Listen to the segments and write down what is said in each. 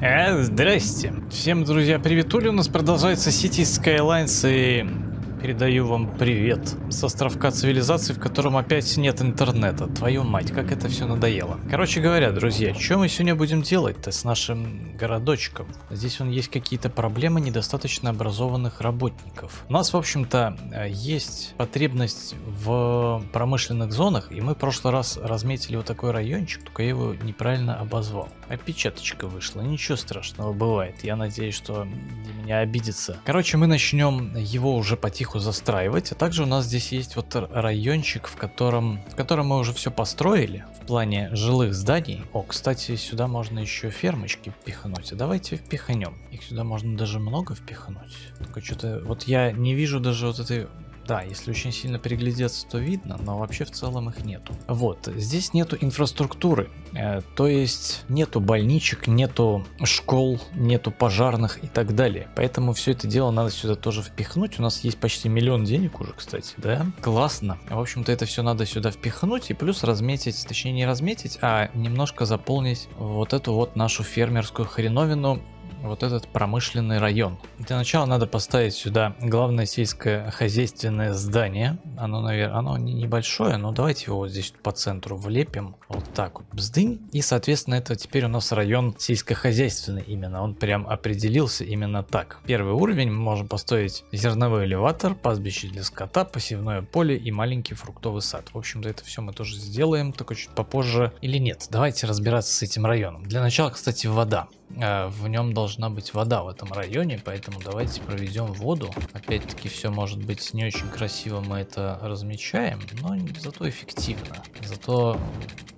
Э, здрасте. Всем, друзья, приветули. У нас продолжается City Skylines и Передаю вам привет с островка цивилизации, в котором опять нет интернета. Твою мать, как это все надоело. Короче говоря, друзья, что мы сегодня будем делать-то с нашим городочком? Здесь он есть какие-то проблемы недостаточно образованных работников. У нас, в общем-то, э, есть потребность в промышленных зонах, и мы в прошлый раз разметили вот такой райончик, только я его неправильно обозвал. Опечаточка вышла, ничего страшного бывает. Я надеюсь, что меня обидится. Короче, мы начнем его уже потихоньку потихоньку застраивать. А также у нас здесь есть вот райончик, в котором, в котором мы уже все построили в плане жилых зданий. О, кстати, сюда можно еще фермочки впихнуть. А давайте впихнем. Их сюда можно даже много впихнуть. Только что-то... Вот я не вижу даже вот этой да, если очень сильно приглядеться, то видно, но вообще в целом их нету. Вот, здесь нету инфраструктуры, э, то есть нету больничек, нету школ, нету пожарных и так далее. Поэтому все это дело надо сюда тоже впихнуть. У нас есть почти миллион денег уже, кстати, да? Классно. В общем-то, это все надо сюда впихнуть и плюс разметить, точнее не разметить, а немножко заполнить вот эту вот нашу фермерскую хреновину вот этот промышленный район. Для начала надо поставить сюда главное сельское хозяйственное здание. Оно, наверное, оно не небольшое, но давайте его вот здесь по центру влепим. Вот так вот, бздынь. И, соответственно, это теперь у нас район сельскохозяйственный именно. Он прям определился именно так. Первый уровень мы можем построить зерновой элеватор, пастбище для скота, посевное поле и маленький фруктовый сад. В общем-то, это все мы тоже сделаем, только чуть попозже или нет. Давайте разбираться с этим районом. Для начала, кстати, вода. Э, в нем должна быть вода в этом районе, поэтому давайте проведем воду. Опять-таки все может быть не очень красиво, мы это размечаем, но зато эффективно. Зато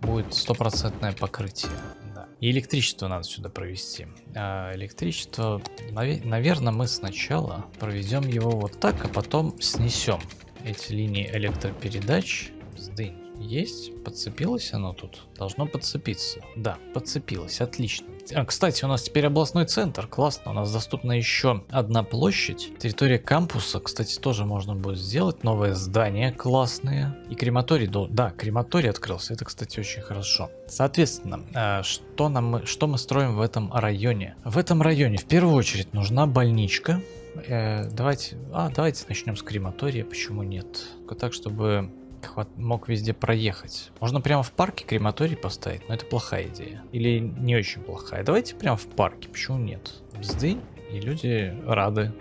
будет стопроцентное покрытие. Да. И электричество надо сюда провести. А электричество, наверное, мы сначала проведем его вот так, а потом снесем эти линии электропередач. Сдынь. Есть? Подцепилось оно тут? Должно подцепиться. Да, подцепилось. Отлично. А, кстати, у нас теперь областной центр. Классно. У нас доступна еще одна площадь. Территория кампуса, кстати, тоже можно будет сделать. Новое здание классное. И крематорий, да, крематорий открылся. Это, кстати, очень хорошо. Соответственно, а, что, нам, что мы строим в этом районе? В этом районе в первую очередь нужна больничка. Э, давайте, а, давайте начнем с крематория, почему нет? Так, чтобы мог везде проехать. Можно прямо в парке крематорий поставить, но это плохая идея. Или не очень плохая. Давайте прямо в парке, почему нет? Бзды, и люди рады.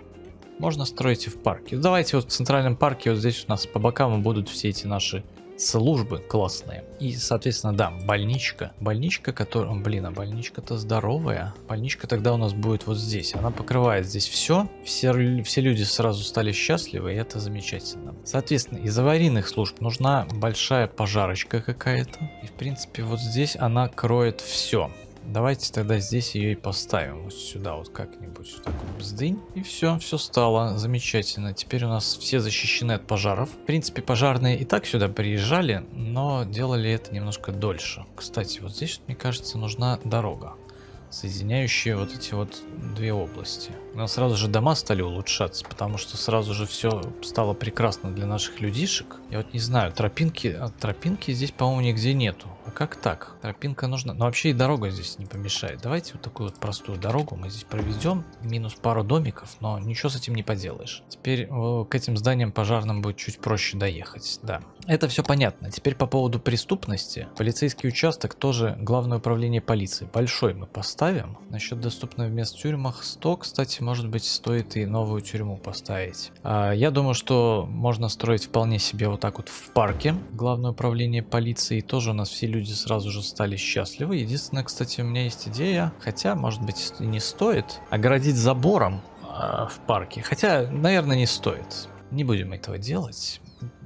Можно строить и в парке. Давайте вот в центральном парке, вот здесь у нас по бокам будут все эти наши службы классные. И, соответственно, да, больничка. Больничка, которая... Блин, а больничка-то здоровая. Больничка тогда у нас будет вот здесь. Она покрывает здесь все. Все, все люди сразу стали счастливы, и это замечательно. Соответственно, из аварийных служб нужна большая пожарочка какая-то. И, в принципе, вот здесь она кроет все. Давайте тогда здесь ее и поставим. Вот сюда вот как-нибудь. Вот так вот бздынь. И все, все стало замечательно. Теперь у нас все защищены от пожаров. В принципе, пожарные и так сюда приезжали, но делали это немножко дольше. Кстати, вот здесь, мне кажется, нужна дорога соединяющие вот эти вот две области. Но сразу же дома стали улучшаться, потому что сразу же все стало прекрасно для наших людишек. Я вот не знаю, тропинки, а тропинки здесь, по-моему, нигде нету. А как так? Тропинка нужна. Но вообще и дорога здесь не помешает. Давайте вот такую вот простую дорогу мы здесь проведем. Минус пару домиков, но ничего с этим не поделаешь. Теперь к этим зданиям пожарным будет чуть проще доехать. Да. Это все понятно. Теперь по поводу преступности. Полицейский участок тоже главное управление полиции. Большой мы поставим. Насчет доступных мест в тюрьмах 100, кстати, может быть стоит и новую тюрьму поставить. А, я думаю, что можно строить вполне себе вот так вот в парке. Главное управление полиции. Тоже у нас все люди сразу же стали счастливы. Единственное, кстати, у меня есть идея, хотя, может быть, и не стоит, огородить забором э, в парке. Хотя, наверное, не стоит. Не будем этого делать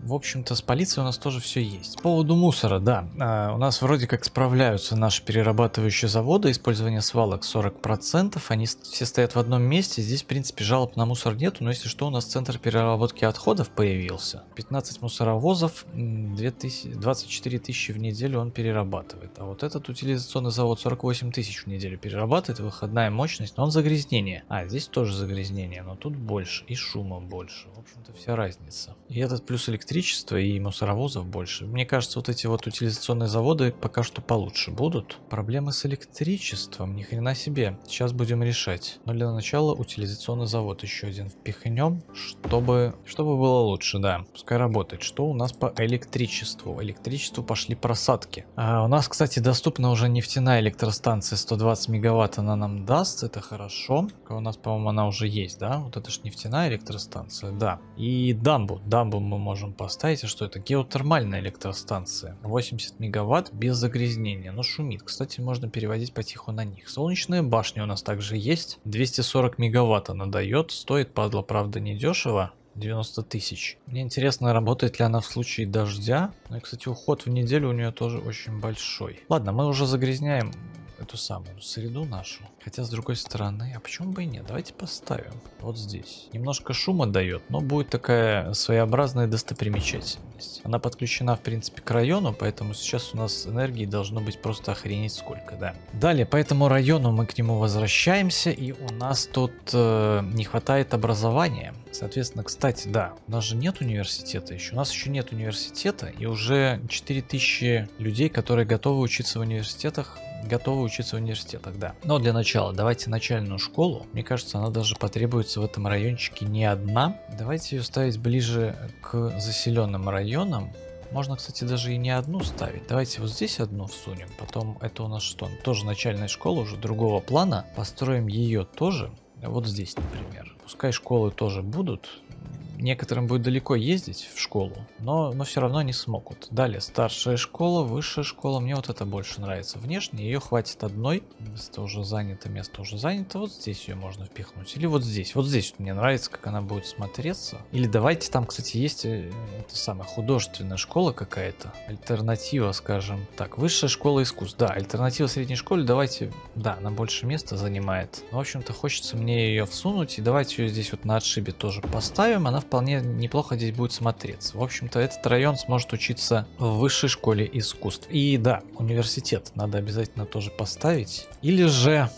в общем-то, с полицией у нас тоже все есть. По поводу мусора, да. А, у нас вроде как справляются наши перерабатывающие заводы. Использование свалок 40%. Они все стоят в одном месте. Здесь, в принципе, жалоб на мусор нету. Но если что, у нас центр переработки отходов появился. 15 мусоровозов, 2000, 24 тысячи в неделю он перерабатывает. А вот этот утилизационный завод 48 тысяч в неделю перерабатывает. Выходная мощность, но он загрязнение. А, здесь тоже загрязнение, но тут больше. И шума больше. В общем-то, вся разница. И этот плюс электричества электричества и мусоровозов больше. Мне кажется, вот эти вот утилизационные заводы пока что получше будут. Проблемы с электричеством, ни хрена себе. Сейчас будем решать. Но для начала утилизационный завод еще один впихнем, чтобы, чтобы было лучше, да. Пускай работает. Что у нас по электричеству? Электричеству пошли просадки. А у нас, кстати, доступна уже нефтяная электростанция 120 мегаватт она нам даст, это хорошо. У нас, по-моему, она уже есть, да? Вот это ж нефтяная электростанция, да. И дамбу. Дамбу мы можем поставить. А что это? Геотермальная электростанция. 80 мегаватт без загрязнения. Но шумит. Кстати, можно переводить потиху на них. Солнечная башня у нас также есть. 240 мегаватт она дает. Стоит, падла, правда, недешево. 90 тысяч. Мне интересно, работает ли она в случае дождя. Ну и, кстати, уход в неделю у нее тоже очень большой. Ладно, мы уже загрязняем эту самую среду нашу. Хотя, с другой стороны, а почему бы и нет? Давайте поставим вот здесь. Немножко шума дает, но будет такая своеобразная достопримечательность. Она подключена, в принципе, к району, поэтому сейчас у нас энергии должно быть просто охренеть сколько, да. Далее, по этому району мы к нему возвращаемся, и у нас тут э, не хватает образования. Соответственно, кстати, да, у нас же нет университета еще. У нас еще нет университета, и уже 4000 людей, которые готовы учиться в университетах, готовы учиться в университетах, да. Но для начала давайте начальную школу. Мне кажется, она даже потребуется в этом райончике не одна. Давайте ее ставить ближе к заселенным районам. Можно, кстати, даже и не одну ставить. Давайте вот здесь одну всунем. Потом это у нас что? Тоже начальная школа уже другого плана. Построим ее тоже. Вот здесь, например. Пускай школы тоже будут некоторым будет далеко ездить в школу, но, но все равно не смогут. Далее, старшая школа, высшая школа, мне вот это больше нравится. Внешне ее хватит одной, место уже занято, место уже занято, вот здесь ее можно впихнуть. Или вот здесь, вот здесь мне нравится, как она будет смотреться. Или давайте, там, кстати, есть э, это самая художественная школа какая-то, альтернатива, скажем так, высшая школа искусств. Да, альтернатива средней школе, давайте, да, она больше места занимает. В общем-то, хочется мне ее всунуть, и давайте ее здесь вот на отшибе тоже поставим, она вполне неплохо здесь будет смотреться. В общем-то, этот район сможет учиться в высшей школе искусств. И да, университет надо обязательно тоже поставить. Или же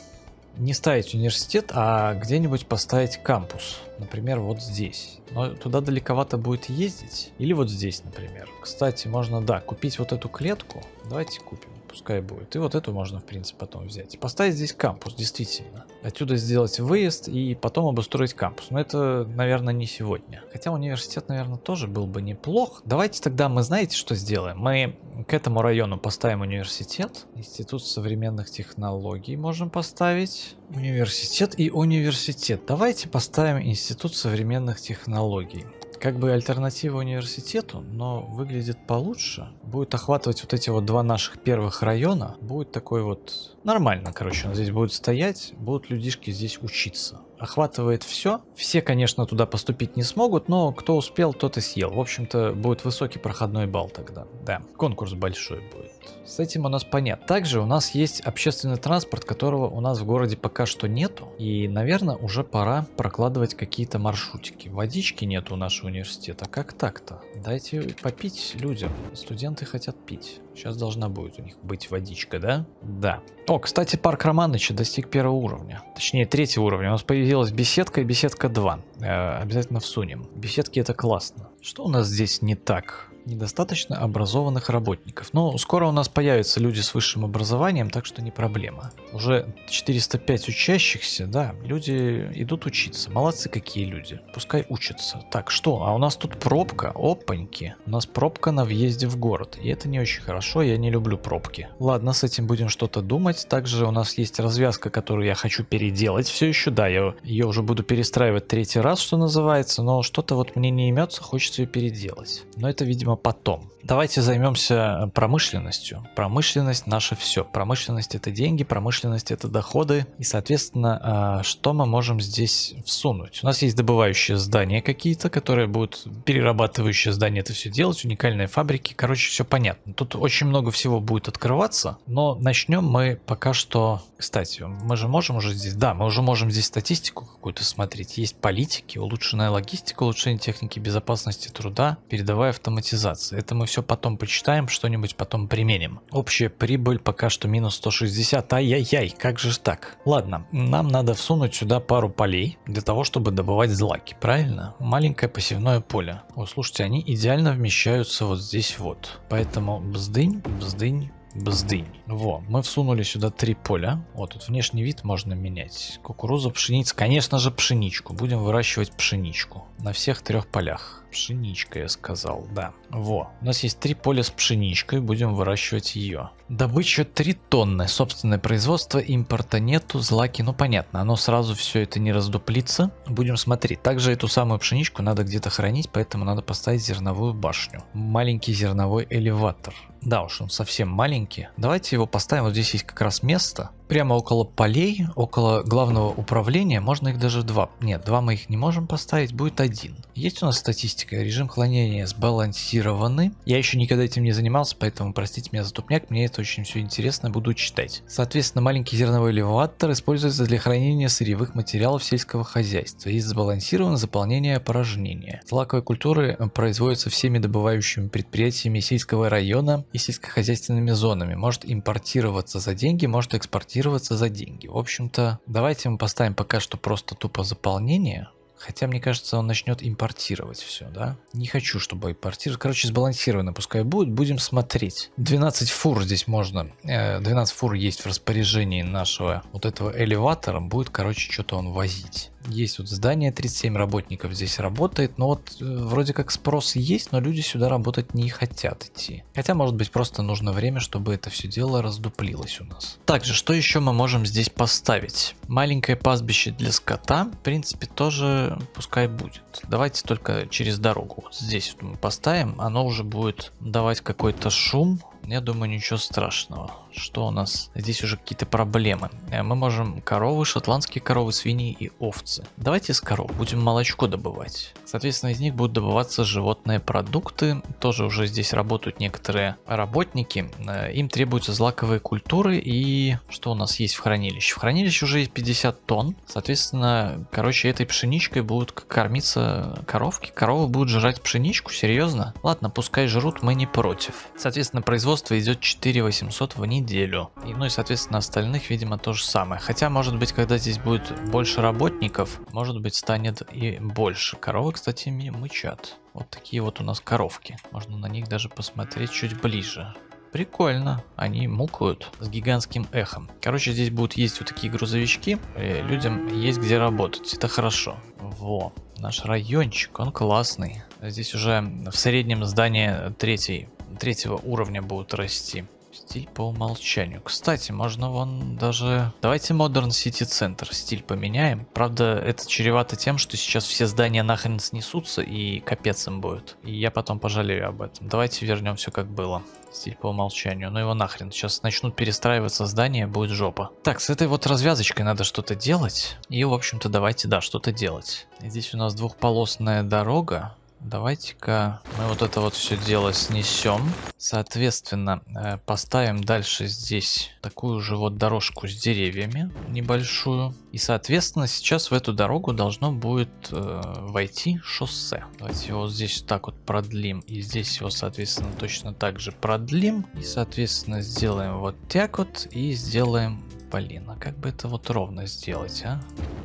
не ставить университет, а где-нибудь поставить кампус. Например, вот здесь. Но туда далековато будет ездить. Или вот здесь, например. Кстати, можно, да, купить вот эту клетку. Давайте купим пускай будет. И вот эту можно, в принципе, потом взять. Поставить здесь кампус, действительно. Отсюда сделать выезд и потом обустроить кампус. Но это, наверное, не сегодня. Хотя университет, наверное, тоже был бы неплох. Давайте тогда мы, знаете, что сделаем? Мы к этому району поставим университет. Институт современных технологий можем поставить. Университет и университет. Давайте поставим Институт современных технологий как бы альтернатива университету, но выглядит получше. Будет охватывать вот эти вот два наших первых района. Будет такой вот нормально, короче, он здесь будет стоять, будут людишки здесь учиться охватывает все. Все, конечно, туда поступить не смогут, но кто успел, тот и съел. В общем-то, будет высокий проходной балл тогда. Да, конкурс большой будет. С этим у нас понятно. Также у нас есть общественный транспорт, которого у нас в городе пока что нету. И, наверное, уже пора прокладывать какие-то маршрутики. Водички нету у нашего университета. Как так-то? Дайте попить людям. Студенты хотят пить. Сейчас должна будет у них быть водичка, да? Да. О, кстати, парк Романыча достиг первого уровня. Точнее, третьего уровня. У нас появилась беседка и беседка 2. Э, обязательно всунем. Беседки это классно. Что у нас здесь не так? Недостаточно образованных работников. Но скоро у нас появятся люди с высшим образованием, так что не проблема. Уже 405 учащихся, да, люди идут учиться. Молодцы какие люди, пускай учатся. Так, что? А у нас тут пробка, опаньки. У нас пробка на въезде в город, и это не очень хорошо, я не люблю пробки. Ладно, с этим будем что-то думать. Также у нас есть развязка, которую я хочу переделать все еще. Да, я ее уже буду перестраивать третий раз, что называется, но что-то вот мне не имется, хочется ее переделать. Но это, видимо, потом. Давайте займемся промышленностью. Промышленность наше все. Промышленность это деньги, промышленность это доходы. И, соответственно, а, что мы можем здесь всунуть? У нас есть добывающие здания какие-то, которые будут перерабатывающие здания это все делать, уникальные фабрики. Короче, все понятно. Тут очень много всего будет открываться, но начнем мы пока что... Кстати, мы же можем уже здесь... Да, мы уже можем здесь статистику какую-то смотреть. Есть политики, улучшенная логистика, улучшение техники безопасности труда, передовая автоматизация цивилизации. Это мы все потом почитаем, что-нибудь потом применим. Общая прибыль пока что минус 160. Ай-яй-яй, как же так? Ладно, нам надо всунуть сюда пару полей для того, чтобы добывать злаки, правильно? Маленькое посевное поле. О, слушайте, они идеально вмещаются вот здесь вот. Поэтому бздынь, бздынь, бздынь. Во, мы всунули сюда три поля. Вот тут внешний вид можно менять. Кукуруза, пшеница. Конечно же пшеничку. Будем выращивать пшеничку на всех трех полях. Пшеничка, я сказал, да. Во, у нас есть три поля с пшеничкой, будем выращивать ее. Добыча 3 тонны, собственное производство, импорта нету, злаки, ну понятно, оно сразу все это не раздуплится. Будем смотреть. Также эту самую пшеничку надо где-то хранить, поэтому надо поставить зерновую башню. Маленький зерновой элеватор. Да уж, он совсем маленький. Давайте его поставим, вот здесь есть как раз место. Прямо около полей, около главного управления, можно их даже два. Нет, два мы их не можем поставить, будет один. Есть у нас статистика, режим хранения сбалансированный. Я еще никогда этим не занимался, поэтому простите меня за тупняк, мне это очень все интересно, буду читать. Соответственно, маленький зерновой элеватор используется для хранения сырьевых материалов сельского хозяйства. Есть сбалансированное заполнение опорожнения. Злаковые культуры производятся всеми добывающими предприятиями сельского района и сельскохозяйственными зонами. Может импортироваться за деньги, может экспортироваться за деньги. В общем-то, давайте мы поставим пока что просто тупо заполнение. Хотя, мне кажется, он начнет импортировать все, да? Не хочу, чтобы импортировать. Короче, сбалансированно пускай будет. Будем смотреть. 12 фур здесь можно. 12 э, фур есть в распоряжении нашего вот этого элеватора. Будет, короче, что-то он возить. Есть вот здание, 37 работников здесь работает, но вот э, вроде как спрос есть, но люди сюда работать не хотят идти. Хотя, может быть, просто нужно время, чтобы это все дело раздуплилось у нас. Также, что еще мы можем здесь поставить? Маленькое пастбище для скота, в принципе, тоже пускай будет. Давайте только через дорогу. Вот здесь вот мы поставим, оно уже будет давать какой-то шум, я думаю, ничего страшного. Что у нас? Здесь уже какие-то проблемы. Э, мы можем коровы, шотландские коровы, свиньи и овцы. Давайте с коров будем молочко добывать. Соответственно, из них будут добываться животные продукты. Тоже уже здесь работают некоторые работники. Э, им требуются злаковые культуры и что у нас есть в хранилище? В хранилище уже есть 50 тонн. Соответственно, короче, этой пшеничкой будут кормиться коровки. Коровы будут жрать пшеничку, серьезно? Ладно, пускай жрут, мы не против. Соответственно, производство производство идет 4 800 в неделю. И, ну и соответственно остальных, видимо, то же самое. Хотя, может быть, когда здесь будет больше работников, может быть, станет и больше. Коровы, кстати, мычат. Вот такие вот у нас коровки. Можно на них даже посмотреть чуть ближе. Прикольно, они мукают с гигантским эхом. Короче, здесь будут есть вот такие грузовички, людям есть где работать, это хорошо. Во, наш райончик, он классный. Здесь уже в среднем здание третий третьего уровня будут расти. Стиль по умолчанию. Кстати, можно вон даже... Давайте Modern City Center стиль поменяем. Правда, это чревато тем, что сейчас все здания нахрен снесутся и капец им будет. И я потом пожалею об этом. Давайте вернем все как было. Стиль по умолчанию. Ну его нахрен. Сейчас начнут перестраиваться здания, будет жопа. Так, с этой вот развязочкой надо что-то делать. И, в общем-то, давайте, да, что-то делать. Здесь у нас двухполосная дорога. Давайте-ка мы вот это вот все дело снесем. Соответственно, э, поставим дальше здесь такую же вот дорожку с деревьями небольшую. И, соответственно, сейчас в эту дорогу должно будет э, войти шоссе. Давайте его здесь так вот продлим. И здесь его, соответственно, точно так же продлим. И, соответственно, сделаем вот так вот. И сделаем... Блин, а как бы это вот ровно сделать, а?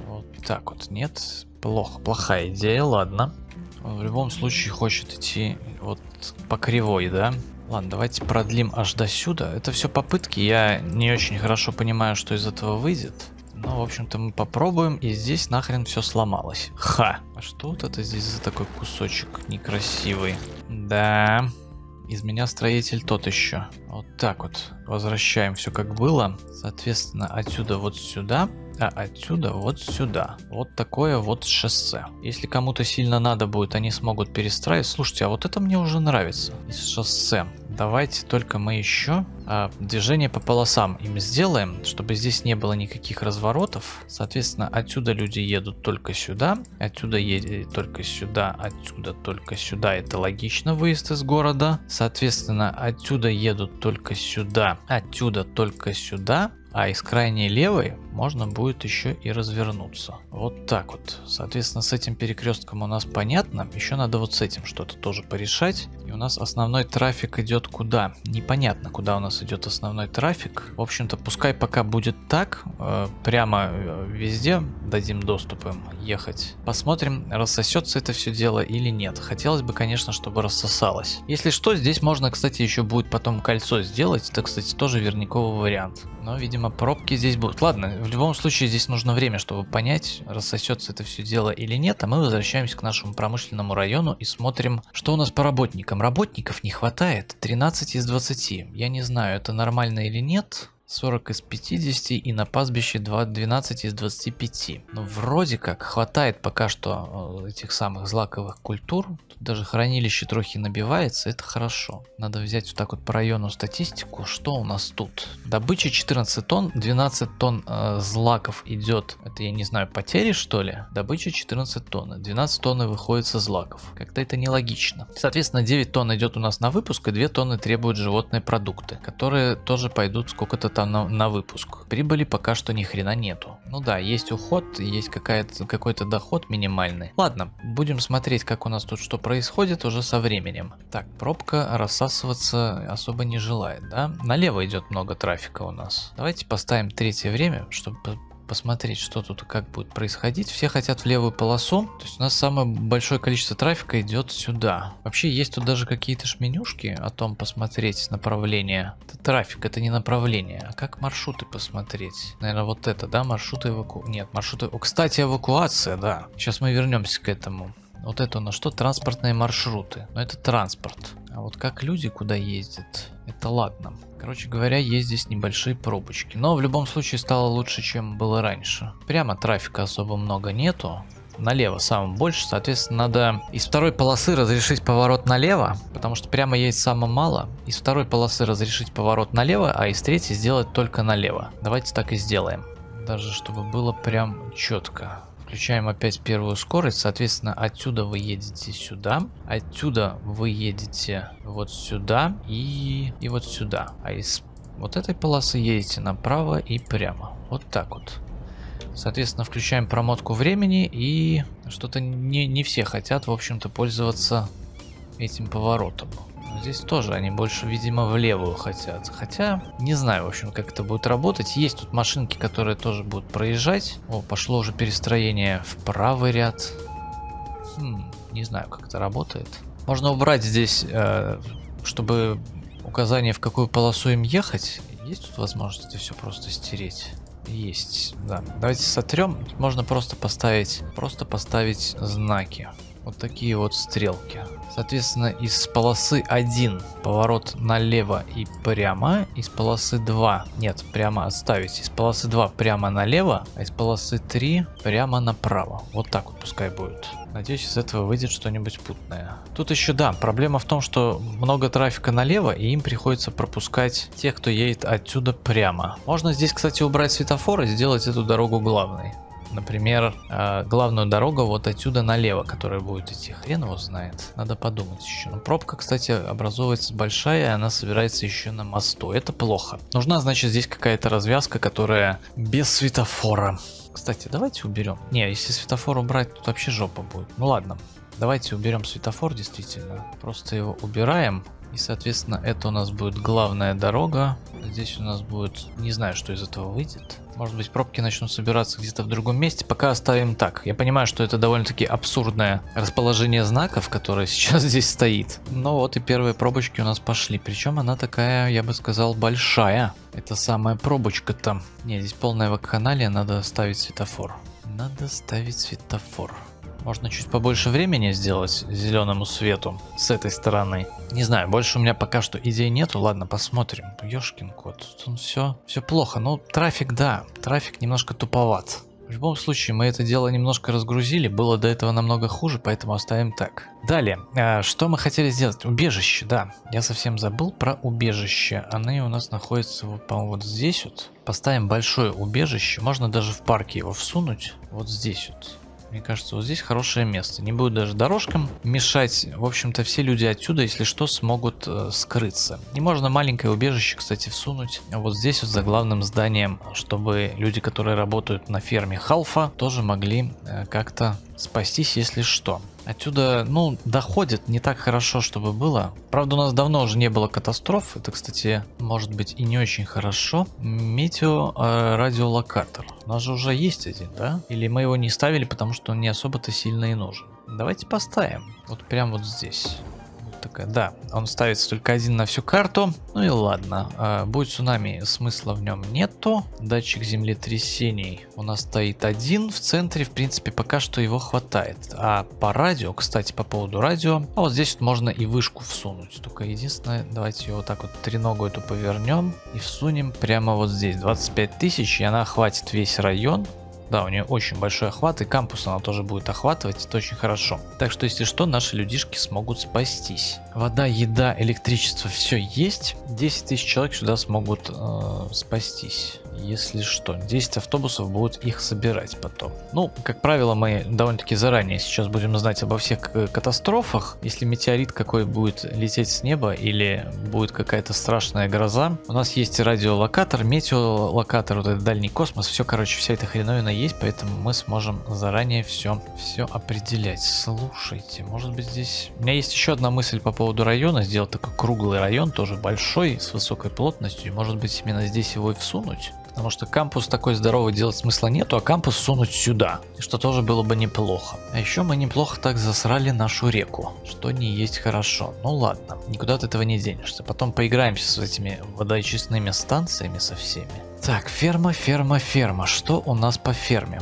Вот так вот, нет? Плохо, плохая идея, ладно. Он в любом случае хочет идти вот по кривой, да? Ладно, давайте продлим аж до сюда. Это все попытки, я не очень хорошо понимаю, что из этого выйдет. Но, в общем-то, мы попробуем, и здесь нахрен все сломалось. Ха! А что вот это здесь за такой кусочек некрасивый? Да, из меня строитель тот еще. Вот так вот. Возвращаем все как было. Соответственно, отсюда вот сюда а отсюда вот сюда. Вот такое вот шоссе. Если кому-то сильно надо будет, они смогут перестраивать. Слушайте, а вот это мне уже нравится. Из шоссе. Давайте только мы еще а, движение по полосам им сделаем, чтобы здесь не было никаких разворотов. Соответственно, отсюда люди едут только сюда, отсюда едет только сюда, отсюда только сюда. Это логично, выезд из города. Соответственно, отсюда едут только сюда, отсюда только сюда. А из крайней левой можно будет еще и развернуться. Вот так вот. Соответственно, с этим перекрестком у нас понятно. Еще надо вот с этим что-то тоже порешать. И у нас основной трафик идет куда? Непонятно, куда у нас идет основной трафик. В общем-то, пускай пока будет так. Э, прямо э, везде дадим доступ им ехать. Посмотрим, рассосется это все дело или нет. Хотелось бы, конечно, чтобы рассосалось. Если что, здесь можно, кстати, еще будет потом кольцо сделать. Это, кстати, тоже верниковый вариант. Но, видимо, пробки здесь будут. Ладно, в любом случае здесь нужно время, чтобы понять, рассосется это все дело или нет. А мы возвращаемся к нашему промышленному району и смотрим, что у нас по работникам. Работников не хватает. 13 из 20. Я не знаю, это нормально или нет. 40 из 50 и на пастбище 2, 12 из 25. Ну, вроде как хватает пока что э, этих самых злаковых культур. Тут даже хранилище трохи набивается, это хорошо. Надо взять вот так вот по району статистику. Что у нас тут? Добыча 14 тонн, 12 тонн э, злаков идет. Это я не знаю, потери что ли? Добыча 14 тонн, 12 тонн выходит со злаков. Как-то это нелогично. Соответственно, 9 тонн идет у нас на выпуск, и 2 тонны требуют животные продукты, которые тоже пойдут сколько-то там на, на выпуск. Прибыли пока что ни хрена нету. Ну да, есть уход, есть какой-то доход минимальный. Ладно, будем смотреть, как у нас тут что происходит уже со временем. Так, пробка рассасываться особо не желает, да? Налево идет много трафика у нас. Давайте поставим третье время, чтобы посмотреть, что тут как будет происходить. Все хотят в левую полосу. То есть у нас самое большое количество трафика идет сюда. Вообще есть тут даже какие-то шменюшки о том посмотреть направление. Это трафик, это не направление. А как маршруты посмотреть? Наверное, вот это, да? Маршруты эваку... Нет, маршруты... О, кстати, эвакуация, да. Сейчас мы вернемся к этому. Вот это у нас что? Транспортные маршруты. Но это транспорт. Вот как люди куда ездят, это ладно. Короче говоря, есть здесь небольшие пробочки. Но в любом случае стало лучше, чем было раньше. Прямо трафика особо много нету. Налево самым больше, соответственно, надо из второй полосы разрешить поворот налево, потому что прямо есть самое мало. Из второй полосы разрешить поворот налево, а из третьей сделать только налево. Давайте так и сделаем. Даже чтобы было прям четко. Включаем опять первую скорость, соответственно, отсюда вы едете сюда, отсюда вы едете вот сюда и, и вот сюда. А из вот этой полосы едете направо и прямо. Вот так вот. Соответственно, включаем промотку времени и что-то не, не все хотят, в общем-то, пользоваться этим поворотом. Здесь тоже они больше, видимо, в левую хотят. Хотя, не знаю, в общем, как это будет работать. Есть тут машинки, которые тоже будут проезжать. О, пошло уже перестроение в правый ряд. Хм, не знаю, как это работает. Можно убрать здесь, э, чтобы указание, в какую полосу им ехать. Есть тут возможность все просто стереть? Есть, да. Давайте сотрем. Можно просто поставить, просто поставить знаки. Вот такие вот стрелки. Соответственно, из полосы 1 поворот налево и прямо, из полосы 2, нет, прямо оставить, из полосы 2 прямо налево, а из полосы 3 прямо направо. Вот так вот пускай будет. Надеюсь, из этого выйдет что-нибудь путное. Тут еще, да, проблема в том, что много трафика налево, и им приходится пропускать тех, кто едет отсюда прямо. Можно здесь, кстати, убрать светофор и сделать эту дорогу главной. Например, э, главную дорогу вот отсюда налево, которая будет идти. Хрен его знает. Надо подумать еще. Но пробка, кстати, образовывается большая, и она собирается еще на мосту. Это плохо. Нужна, значит, здесь какая-то развязка, которая без светофора. Кстати, давайте уберем. Не, если светофор убрать, тут вообще жопа будет. Ну ладно. Давайте уберем светофор, действительно. Просто его убираем. И, соответственно, это у нас будет главная дорога. Здесь у нас будет... Не знаю, что из этого выйдет. Может быть, пробки начнут собираться где-то в другом месте. Пока оставим так. Я понимаю, что это довольно-таки абсурдное расположение знаков, которое сейчас здесь стоит. Но вот и первые пробочки у нас пошли. Причем она такая, я бы сказал, большая. Это самая пробочка-то. Не, здесь полная вакханалия, надо ставить светофор. Надо ставить светофор. Можно чуть побольше времени сделать зеленому свету с этой стороны. Не знаю, больше у меня пока что идей нету. Ладно, посмотрим. Ёшкин кот, тут он все, все плохо. Ну, трафик, да, трафик немножко туповат. В любом случае, мы это дело немножко разгрузили, было до этого намного хуже, поэтому оставим так. Далее, а, что мы хотели сделать? Убежище, да. Я совсем забыл про убежище. Они у нас находятся, по-моему, вот здесь вот. Поставим большое убежище, можно даже в парке его всунуть. Вот здесь вот. Мне кажется, вот здесь хорошее место. Не будет даже дорожкам мешать. В общем-то, все люди отсюда, если что, смогут э, скрыться. И можно маленькое убежище, кстати, всунуть вот здесь вот за главным зданием, чтобы люди, которые работают на ферме Халфа, тоже могли э, как-то спастись, если что. Отсюда, ну, доходит не так хорошо, чтобы было. Правда, у нас давно уже не было катастроф. Это, кстати, может быть и не очень хорошо. Метео э, радиолокатор. У нас же уже есть один, да? Или мы его не ставили, потому что он не особо-то сильно и нужен. Давайте поставим. Вот прям вот здесь такая, да, он ставится только один на всю карту. Ну и ладно, а, будет цунами, смысла в нем нету. Датчик землетрясений у нас стоит один в центре, в принципе, пока что его хватает. А по радио, кстати, по поводу радио, а вот здесь вот можно и вышку всунуть. Только единственное, давайте ее вот так вот треногу эту повернем и всунем прямо вот здесь. 25 тысяч, и она охватит весь район. Да, у нее очень большой охват, и кампус она тоже будет охватывать, это очень хорошо. Так что, если что, наши людишки смогут спастись. Вода, еда, электричество, все есть. 10 тысяч человек сюда смогут э, спастись если что. 10 автобусов будут их собирать потом. Ну, как правило, мы довольно-таки заранее сейчас будем знать обо всех э, катастрофах. Если метеорит какой будет лететь с неба или будет какая-то страшная гроза, у нас есть радиолокатор, метеолокатор, вот этот дальний космос, все, короче, вся эта хреновина есть, поэтому мы сможем заранее все, все определять. Слушайте, может быть здесь... У меня есть еще одна мысль по поводу района, сделать такой круглый район, тоже большой, с высокой плотностью, может быть именно здесь его и всунуть. Потому что кампус такой здоровый делать смысла нету, а кампус сунуть сюда, что тоже было бы неплохо. А еще мы неплохо так засрали нашу реку, что не есть хорошо. Ну ладно, никуда от этого не денешься. Потом поиграемся с этими водоочистными станциями со всеми. Так, ферма, ферма, ферма. Что у нас по ферме?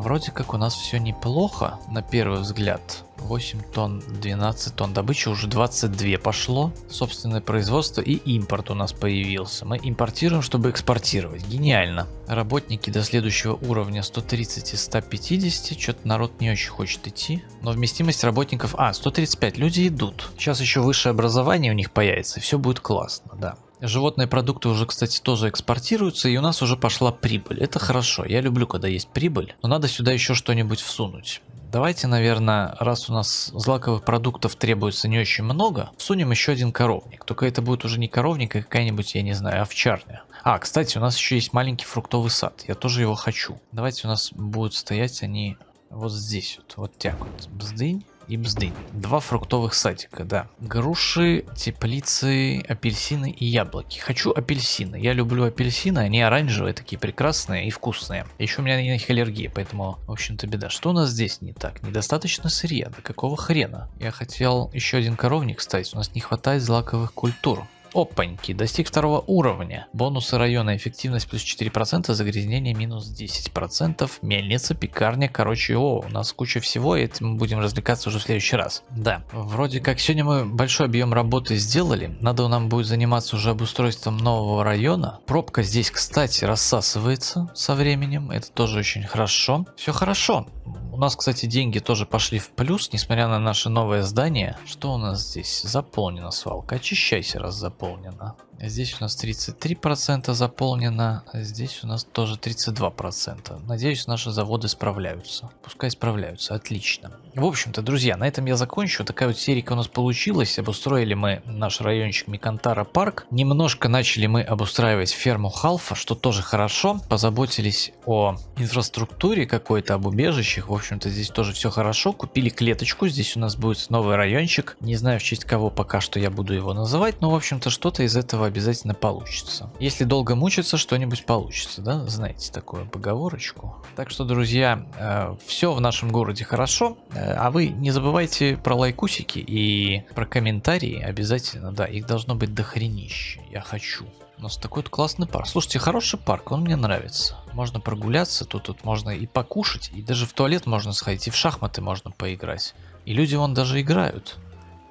Вроде как у нас все неплохо на первый взгляд. 8 тонн, 12 тонн. Добыча уже 22 пошло. Собственное производство и импорт у нас появился. Мы импортируем, чтобы экспортировать. Гениально. Работники до следующего уровня 130 и 150. Что-то народ не очень хочет идти. Но вместимость работников... А, 135. Люди идут. Сейчас еще высшее образование у них появится. Все будет классно, да. Животные продукты уже, кстати, тоже экспортируются, и у нас уже пошла прибыль. Это хорошо, я люблю, когда есть прибыль, но надо сюда еще что-нибудь всунуть. Давайте, наверное, раз у нас злаковых продуктов требуется не очень много, всунем еще один коровник. Только это будет уже не коровник, а какая-нибудь, я не знаю, овчарня. А, кстати, у нас еще есть маленький фруктовый сад. Я тоже его хочу. Давайте у нас будут стоять они вот здесь вот. Вот так вот. Бздынь и бздынь. Два фруктовых садика, да. Груши, теплицы, апельсины и яблоки. Хочу апельсины. Я люблю апельсины, они оранжевые, такие прекрасные и вкусные. Еще у меня на них аллергия, поэтому, в общем-то, беда. Что у нас здесь не так? Недостаточно сырья. Да какого хрена? Я хотел еще один коровник ставить. У нас не хватает злаковых культур. Опаньки, достиг второго уровня. Бонусы района, эффективность плюс 4%, загрязнение минус 10%, мельница, пекарня, короче, о, у нас куча всего, и этим мы будем развлекаться уже в следующий раз. Да, вроде как сегодня мы большой объем работы сделали, надо нам будет заниматься уже обустройством нового района. Пробка здесь, кстати, рассасывается со временем, это тоже очень хорошо. Все хорошо. У нас, кстати, деньги тоже пошли в плюс, несмотря на наше новое здание. Что у нас здесь? Заполнена свалка. Очищайся, раз заполнена. Здесь у нас 33% заполнено, а здесь у нас тоже 32%. Надеюсь, наши заводы справляются. Пускай справляются, отлично. В общем-то, друзья, на этом я закончу. Такая вот серия у нас получилась. Обустроили мы наш райончик Микантара парк. Немножко начали мы обустраивать ферму Халфа, что тоже хорошо. Позаботились о инфраструктуре какой-то, об убежищах. В общем-то, здесь тоже все хорошо. Купили клеточку. Здесь у нас будет новый райончик. Не знаю, в честь кого пока что я буду его называть, но, в общем-то, что-то из этого обязательно получится. Если долго мучиться, что-нибудь получится, да? Знаете такую поговорочку. Так что, друзья, э, все в нашем городе хорошо. Э, а вы не забывайте про лайкусики и про комментарии обязательно. Да, их должно быть дохренище. Я хочу. У нас такой вот классный парк. Слушайте, хороший парк, он мне нравится. Можно прогуляться, тут, тут можно и покушать, и даже в туалет можно сходить, и в шахматы можно поиграть. И люди вон даже играют.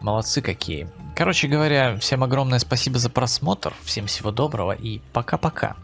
Молодцы какие. Короче говоря, всем огромное спасибо за просмотр, всем всего доброго и пока-пока.